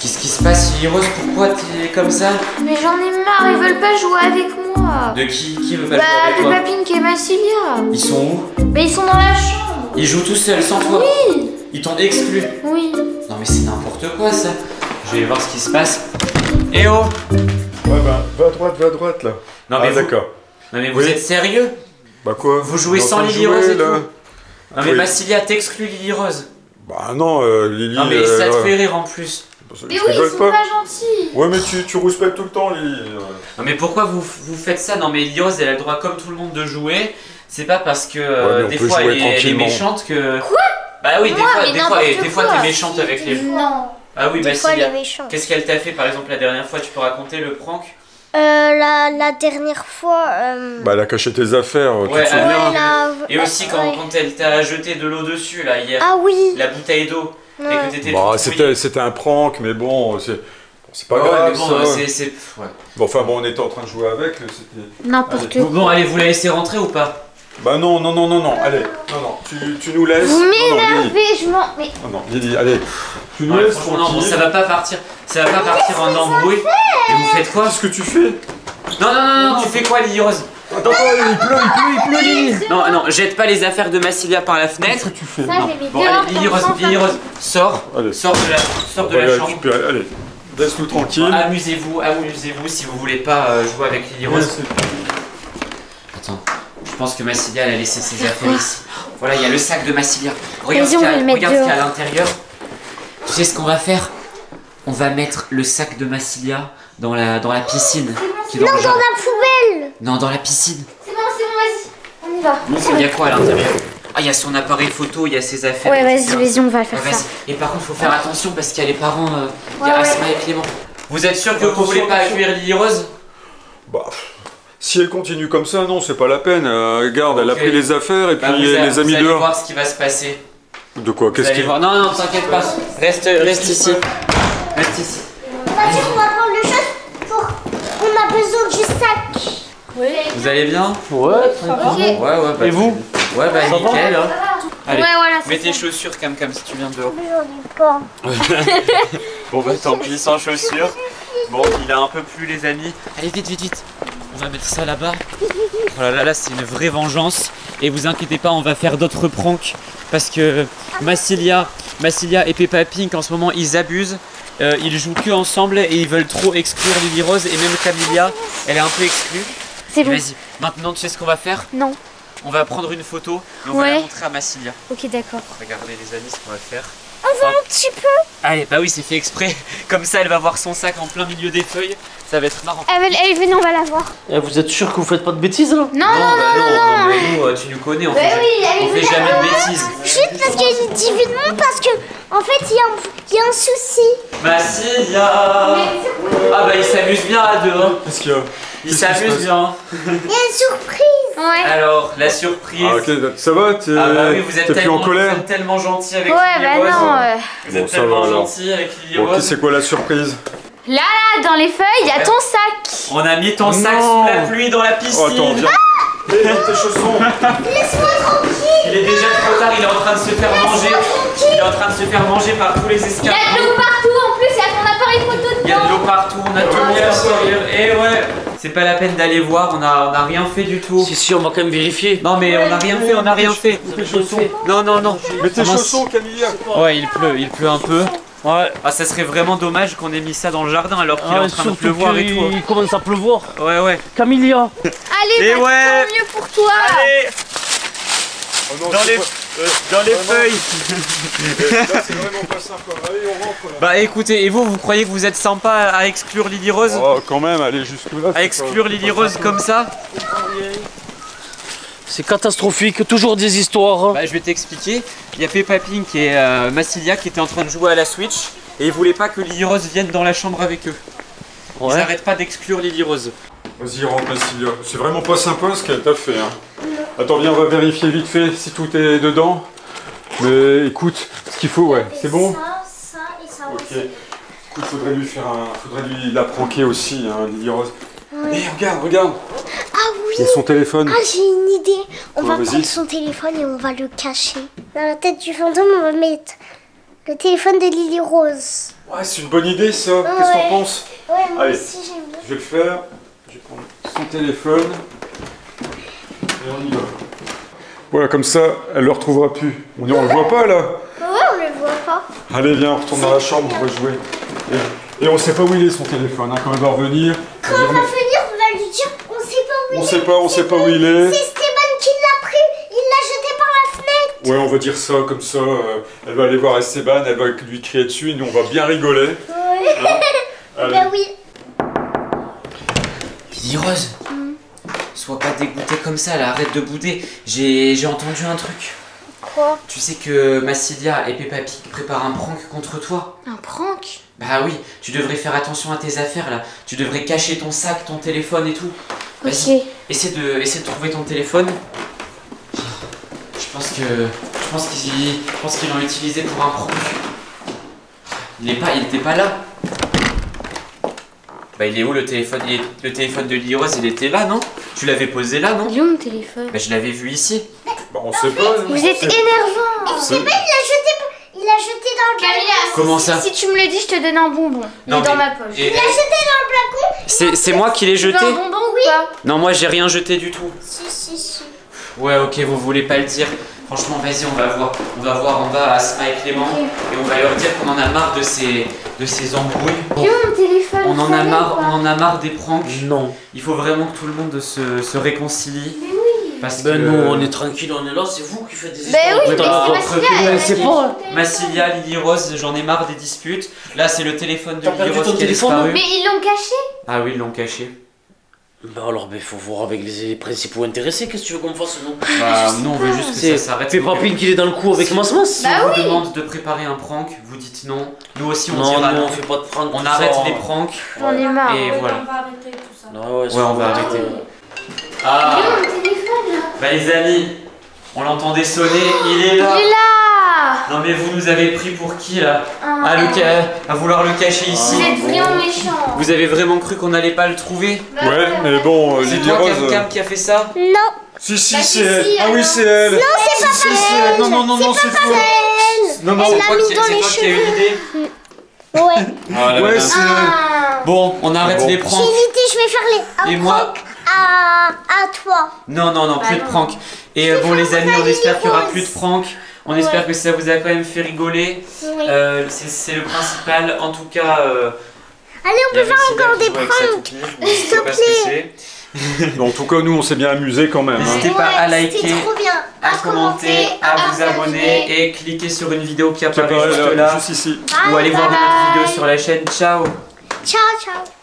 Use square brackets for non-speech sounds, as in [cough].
Qu'est-ce qui se passe, Lily Rose Pourquoi t'es comme ça Mais j'en ai marre, ils veulent pas jouer avec moi. De qui Qui veut pas Bah, jouer avec de toi Papink et Massilia. Ils sont où Bah, ils sont dans la chambre. Ils jouent tout seuls, sans toi Oui, Ils t'ont exclu oui. Non mais c'est n'importe quoi ça Je vais voir ce qui se passe. Eh oh Ouais, bah, va à droite, va à droite là. Non ah, mais d'accord. non, mais vous Oui. êtes sérieux Bah quoi Vous jouez sans de Lily jouer, Rose et là. tout Non mais Oui. Massilia t'exclut Lily Rose Bah non, euh, Lily. Non mais euh, ça te euh, fait rire en plus Mais oui, ils sont pas. pas gentils. Ouais, mais tu, tu rouspètes tout le temps, Lily. euh. Non mais pourquoi vous, vous faites ça? Non mais Lily Rose elle a le droit comme tout le monde de jouer. C'est pas parce que euh, mais on des fois elle est, elle est méchante que... Quoi? Bah oui, des Moi, fois, mais des fois, des fois t'es méchante avec les... Non, Ah oui, des fois elle Massilia. est méchante. Qu'est-ce qu'elle t'a fait par exemple la dernière fois Tu peux raconter le prank? Euh, la, la dernière fois. Euh... Bah, elle a caché tes affaires, tu Ouais, te souviens ouais, la- Et aussi quand, ouais. quand elle t'a jeté de l'eau dessus là hier, Ah oui. la bouteille d'eau, Bah, c'était, un prank, mais bon, c'est, pas Ouais, grave mais bon, ça. ouais. Bon, enfin, bon, on était en train de jouer avec. N'importe Allez. Bon, bon, allez, vous la laissez rentrer ou pas? Bah, non, non, non, non, non, allez, non, non, tu, tu nous laisses. Vous Non, non, Lily. m'énervez, je m'en. Mais Non, non, Lily, allez, tu nous Ouais, laisses non, bon, ça va pas partir, ça va pas partir en embrouille. Et vous faites quoi? Qu'est-ce que tu fais? Non, non, non, non, tu fais quoi, Lily Rose? Attends, attends, il pleut, il pleut, il pleut, Non, non, jette pas les affaires de Massilia par la Qu'est-ce fenêtre. que tu fais ça, j'ai mis Bon, allez, Lily dans Rose, le Lily sens. Rose, sors, Allez. sors de la, sors de On va la chambre. récupérer, Allez, laisse-nous tranquille. Bon, amusez-vous, amusez-vous si vous voulez pas euh, jouer avec Lily Rose. Attends, je pense que Massilia elle a laissé ses affaires ici. Voilà, il y a le sac de Massilia. Regarde ce qu'il y a- à l'intérieur. Tu sais ce qu'on va faire? On va mettre le sac de Massilia dans la, dans la piscine. Qui Non, dans la poubelle. Non, dans la piscine. C'est bon, c'est bon, vas-y. On y va. Il y a quoi à l'intérieur Ah, il y a son appareil photo, il y a ses affaires. Ouais, vas-y, vas-y, on va le Ouais, faire ça. Et par contre, faut faire attention parce qu'il y a les parents, euh, il y Ouais, a ouais. Asma et Clément. Vous êtes sûr que vous voulez pas accueillir Lily Rose? Bah, si elle continue comme ça, non, c'est pas la peine. Euh, regarde, elle a pris les affaires et Bah, puis a- les a vous mis allez dehors. voir ce qui va se passer. De quoi? Qu'est-ce allez qui voir. Non, non, t'inquiète pas. Reste, reste ici. Reste ici. Vas-y, on va prendre le chose pour. On a besoin du sac. Vous allez bien Ouais, Ok. Ouais, ouais. Bah, Et vous Ouais, bah nickel. hein. Allez, Ouais, voilà, mets tes ça. chaussures, Cam Cam, si tu viens dehors. J'en ai pas. [laughs] Bon, bah tant pis, sans chaussures. Bon, il a un peu plu, les amis. Allez, vite, vite, vite. On va mettre ça là-bas. Oh là là, là, c'est une vraie vengeance. Et vous inquiétez pas, on va faire d'autres pranks. Parce que Massilia, Massilia et Peppa Pink, en ce moment, ils abusent. Euh, ils jouent que ensemble et ils veulent trop exclure Lily Rose. Et même Camilla, elle est un peu exclue. C'est bon. Vas-y, maintenant, tu sais ce qu'on va faire? Non. On va prendre une photo et on va la montrer à Massilia. Ok, d'accord. Regardez, les amis, ce qu'on va faire. Un petit peu. Allez, bah oui, c'est fait exprès. [laughs] Comme ça, elle va voir son sac en plein milieu des feuilles. Ça va être marrant. Elle, elle, venez, on va la voir. Eh, Vous êtes sûr que vous faites pas de bêtises là? Non, non, bah non, non, non. mais nous, euh, tu nous connais, on Bah fait, oui, on fait jamais de bêtises. Chut, parce qu'il dit vite parce que, en fait, il y, a un- il y a un souci. Massilia Ah bah il s'amuse bien à deux, hein. Qu'il y a? Il s'amuse bien. Il y a une surprise. Ouais. Alors, la surprise. Ah, ok, ça va T'es Ah bah oui, vous êtes tellement, en colère vous êtes tellement gentil avec Ouais, Lily bah Rose. non. euh. Vous êtes Bon, ça va, tellement alors. gentil avec Lily Bon, ok, c'est quoi la surprise? Là, là, dans les feuilles, il y a ton sac. On a mis ton sac sous la pluie dans la piscine. Oh, attends, viens. Ah Hé, tes chaussons Il est déjà trop tard, il est en train de se faire manger. Il est en train de se faire manger par tous les Il y a de escargots. l'eau partout en plus, il y a ton appareil photo Il y a de dedans. l'eau partout, on a tout mis à l'intérieur. Et ouais, c'est pas la peine d'aller voir, on a, on a rien fait du tout. Si, si, on va quand même vérifier. Non mais on a rien fait, on a rien fait. Tes chaussons. Non, non, non. Mets tes Ah, chaussons, Camilla Ouais, il pleut, il pleut un peu. Ouais. Ah, ça serait vraiment dommage qu'on ait mis ça dans le jardin alors qu'il est Ah, en train de pleuvoir et tout. qu'il commence à pleuvoir. Ouais, ouais. Camilla Allez, Et bah, ouais. tant mieux pour toi. Allez, Oh non, dans les, pas- euh, dans les Vraiment. feuilles. [laughs] Là, c'est vraiment pas sympa. Allez, on rentre là. Bah écoutez, et vous, vous croyez que vous êtes sympa à exclure Lily Rose Oh, quand même, allez jusque-là. À exclure Lily Rose comme ça C'est catastrophique, toujours des histoires. Bah je vais t'expliquer. Il y a Peppa Pink et euh, Massilia qui étaient en train de jouer à la Switch et ils voulaient pas que Lily Rose vienne dans la chambre avec eux. Ils Ouais. arrêtent pas d'exclure Lily Rose. Vas-y, rentre, Massilia. C'est vraiment pas sympa ce qu'elle t'a fait. Hein. Attends, viens, on va vérifier vite fait si tout est dedans. Mais écoute, ce qu'il faut, ouais, c'est bon? Ça, ça et ça aussi. Écoute, faudrait lui faire un. Faudrait lui la pranker aussi, hein, Lily Rose. Eh, regarde, regarde Ah oui. Il y a son téléphone. Ah, j'ai une idée. On Ouais, va prendre son téléphone et on va le cacher. Dans la tête du fantôme, on va mettre Le téléphone de Lily Rose. Ouais, c'est une bonne idée ça. Qu'est-ce que t'en penses? Ouais, moi Allez. aussi j'aime bien. Je vais le faire. Je vais prendre son téléphone. Et on y va. Voilà, comme ça, elle le retrouvera plus. On on le voit pas là. Ouais, on le voit pas. Allez, viens, on retourne dans la chambre, on va jouer. Et, et on sait pas où il est son téléphone, hein, quand elle va revenir. Quand on va venir, on va lui dire on sait pas où On il sait est. pas, on sait pas où il est. C'est Esteban qui l'a pris. Il l'a jeté par la fenêtre. Ouais, on va dire ça, comme ça, euh, elle va aller voir Esteban, elle va lui crier dessus, et nous on va bien rigoler. Ouais. [laughs] Allez. bah oui. Lily Rose, sois pas dégoûtée comme ça, là, arrête de bouder. J'ai entendu un truc. Quoi? Tu sais que Massilia et Peppa Pig préparent un prank contre toi Un prank? Bah oui, tu devrais faire attention à tes affaires là. Tu devrais cacher ton sac, ton téléphone et tout. Vas-y, Ok. essaie de, essaie de trouver ton téléphone. Je pense que, je pense qu'ils, l'ont utilisé pour un prank. Il est pas, il était pas là. Bah il est où le téléphone? Il est- Le téléphone de Lily Rose, il était là, non? Tu l'avais posé là, non? Il est où mon téléphone? Bah je l'avais vu ici. Bah, on sait pas. Vous êtes énervant C'est- Il a jeté, il a jeté dans le Camilla, Comment si, ça? Si tu me le dis, je te donne un bonbon. Il Non, est dans mais- ma poche. Et- Il a jeté dans le placon. C'est, c'est moi qui l'ai jeté? un bonbon ou pas? Non, moi j'ai rien jeté du tout. Si, si, si. Ouais, ok, vous voulez pas le dire. Franchement, vas-y, on va voir. On va voir en bas Asma et Clément et on va leur dire qu'on en a marre de ces, de ces embrouilles. Est On en a marre, on en a marre des pranks. Non. Il faut vraiment que tout le monde se, se réconcilie. Parce Ben que nous, on est tranquille, on est là, c'est vous qui faites des Bah histoires. oui, mais à l'heure. c'est pas-. Massilia, Lily Rose, j'en ai marre des disputes. Là, c'est le téléphone de Lily Rose qui a téléphone disparu. Mais ils l'ont caché? Ah oui, ils l'ont caché. Bah alors, il faut voir avec les principaux intéressés, qu'est-ce que tu veux qu'on fasse, nous? Bah, nous, on veut juste que ça s'arrête. Peppa Pig, il est dans le coup avec Masmas Si Bah on vous oui. demande de préparer un prank, vous dites non. Nous aussi, on Non, dira nous, non. on fait pas de prank. On arrête ça. les pranks. J'en ai marre. Et voilà. On va arrêter tout ça. Ouais, ouais, Ouais, on va arrêter. Il Ah est Bah les amis, on l'entendait sonner, il est Il là est là Non mais vous nous avez pris pour qui là Ah. à, le ca- à vouloir le cacher ici Vous êtes vraiment méchants. Vous avez vraiment cru qu'on n'allait pas le trouver Bah Ouais, mais bon, euh, C'est toi Rose. Cam euh, Cam qui a fait ça Non, Si, si, Bah, c'est elle. si, ah oui, c'est elle. non, c'est pas Si, si, c'est elle. Non, non, non, non, c'est faux. Non, non. C'est Elle l'a toi mis qui, dans c'est les toi qui as eu l'idée Ouais. Ah, Ouais, c'est elle. Ah. Bon, on arrête Bon. les J'ai pranks. une idée, je vais faire les Et moi à, à toi. Non, non, non, Bah plus de pranks. Et euh, bon les amis, on espère qu'il y aura plus de pranks. On espère que ça vous a quand même fait rigoler. Oui. Euh, c'est le principal. En tout cas, euh, Allez, on peut faire encore des pranks. S'il te pas ce que c'est. [laughs] En tout cas, nous, on s'est bien amusés quand même. hein. N'hésitez pas à liker, C'était trop bien. à commenter, à vous abonner et cliquer sur une vidéo qui Qui apparaît juste là, là juste ici. ou aller voir Bye notre bye. vidéo sur la chaîne. Ciao Ciao, ciao.